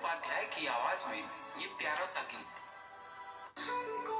उपाध्याय की आवाज़ में ये प्यारा सा गीत। हमको